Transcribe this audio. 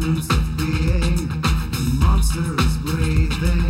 seems to be a monster is breathing.